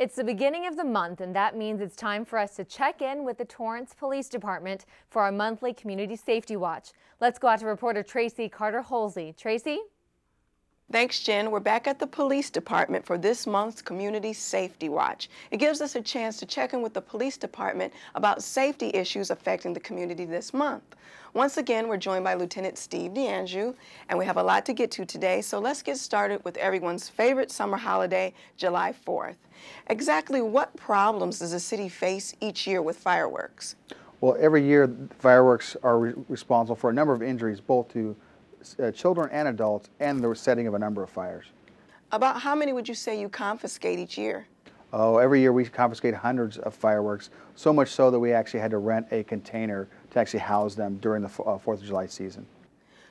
It's the beginning of the month, and that means it's time for us to check in with the Torrance Police Department for our monthly Community Safety Watch. Let's go out to reporter Tracy Carter Holsey. Tracy? Thanks, Jen. We're back at the police department for this month's Community Safety Watch. It gives us a chance to check in with the police department about safety issues affecting the community this month. Once again, we're joined by Lieutenant Steve DeAnjou, and we have a lot to get to today, so let's get started with everyone's favorite summer holiday, July 4th. Exactly what problems does the city face each year with fireworks? Well, every year, fireworks are re responsible for a number of injuries, both to uh, children and adults, and the setting of a number of fires. About how many would you say you confiscate each year? Oh, every year we confiscate hundreds of fireworks, so much so that we actually had to rent a container to actually house them during the 4th uh, of July season.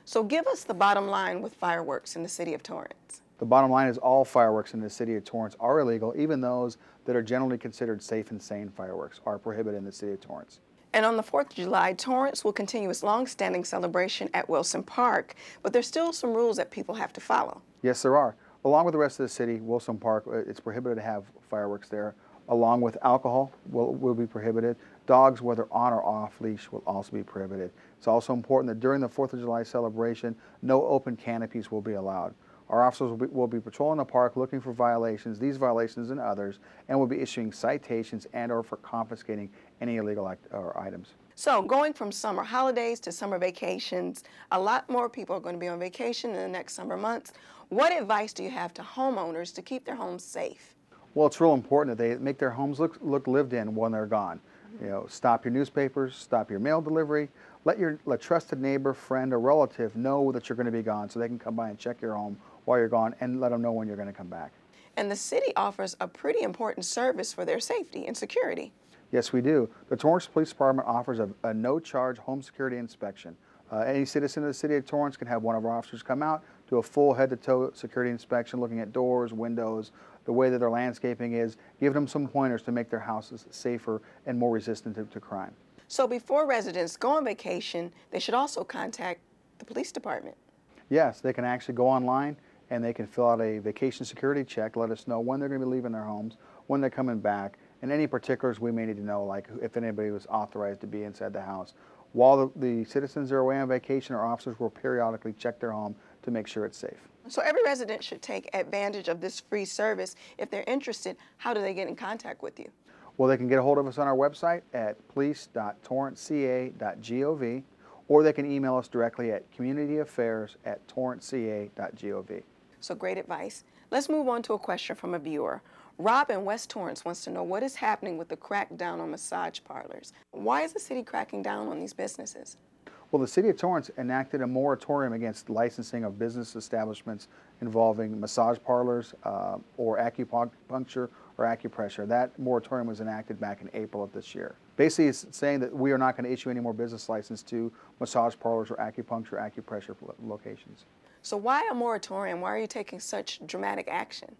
So give us the bottom line with fireworks in the city of Torrance. The bottom line is all fireworks in the city of Torrance are illegal, even those that are generally considered safe and sane fireworks are prohibited in the city of Torrance. And on the 4th of July, Torrance will continue its long-standing celebration at Wilson Park, but there's still some rules that people have to follow. Yes, there are. Along with the rest of the city, Wilson Park, uh, it's prohibited to have fireworks there. Along with alcohol will, will be prohibited. Dogs, whether on or off leash, will also be prohibited. It's also important that during the 4th of July celebration, no open canopies will be allowed. Our officers will be, will be, patrolling the park looking for violations, these violations and others, and will be issuing citations and or for confiscating any illegal act, or items. So going from summer holidays to summer vacations, a lot more people are going to be on vacation in the next summer months. What advice do you have to homeowners to keep their homes safe? Well, it's real important that they make their homes look, look lived in when they're gone. You know, stop your newspapers, stop your mail delivery, let your let trusted neighbor, friend, or relative know that you're going to be gone so they can come by and check your home while you're gone and let them know when you're going to come back. And the city offers a pretty important service for their safety and security. Yes, we do. The Torrance Police Department offers a, a no-charge home security inspection. Uh, any citizen of the city of Torrance can have one of our officers come out, do a full head-to-toe security inspection, looking at doors, windows, the way that their landscaping is, give them some pointers to make their houses safer and more resistant to, to crime. So before residents go on vacation, they should also contact the police department. Yes, they can actually go online and they can fill out a vacation security check, let us know when they're going to be leaving their homes, when they're coming back, and any particulars we may need to know, like if anybody was authorized to be inside the house, while the, the citizens are away on vacation, our officers will periodically check their home to make sure it's safe. So every resident should take advantage of this free service. If they're interested, how do they get in contact with you? Well, they can get a hold of us on our website at police.torranceca.gov or they can email us directly at communityaffairs at torranceca.gov. So great advice. Let's move on to a question from a viewer. Rob in West Torrance wants to know what is happening with the crackdown on massage parlors. Why is the city cracking down on these businesses? Well, the City of Torrance enacted a moratorium against licensing of business establishments involving massage parlors uh, or acupuncture or acupressure. That moratorium was enacted back in April of this year. Basically, it's saying that we are not going to issue any more business license to massage parlors or acupuncture, acupressure locations. So why a moratorium? Why are you taking such dramatic action?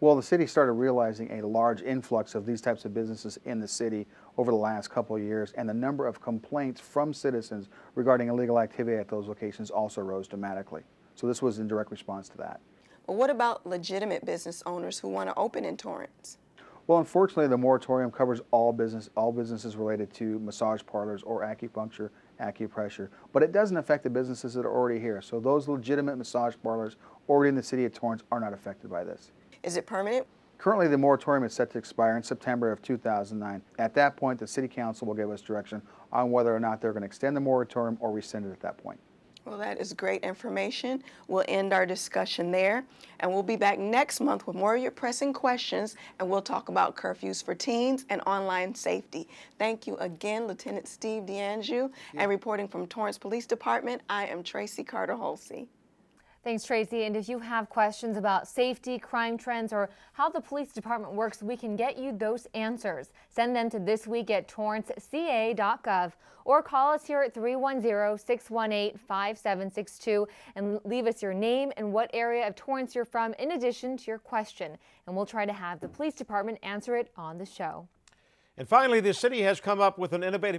Well, the city started realizing a large influx of these types of businesses in the city over the last couple of years, and the number of complaints from citizens regarding illegal activity at those locations also rose dramatically. So this was in direct response to that. But what about legitimate business owners who want to open in Torrance? Well, unfortunately, the moratorium covers all business, all businesses related to massage parlors or acupuncture, acupressure, but it doesn't affect the businesses that are already here. So those legitimate massage parlors already in the city of Torrance are not affected by this. Is it permanent? Currently, the moratorium is set to expire in September of 2009. At that point, the City Council will give us direction on whether or not they're going to extend the moratorium or rescind it at that point. Well, that is great information. We'll end our discussion there, and we'll be back next month with more of your pressing questions, and we'll talk about curfews for teens and online safety. Thank you again, Lieutenant Steve DeAnjou, yeah. and reporting from Torrance Police Department, I am Tracy Carter Holsey. Thanks, Tracy. And if you have questions about safety, crime trends, or how the police department works, we can get you those answers. Send them to this week at torranceca.gov or call us here at 310-618-5762 and leave us your name and what area of Torrance you're from in addition to your question. And we'll try to have the police department answer it on the show. And finally, the city has come up with an innovative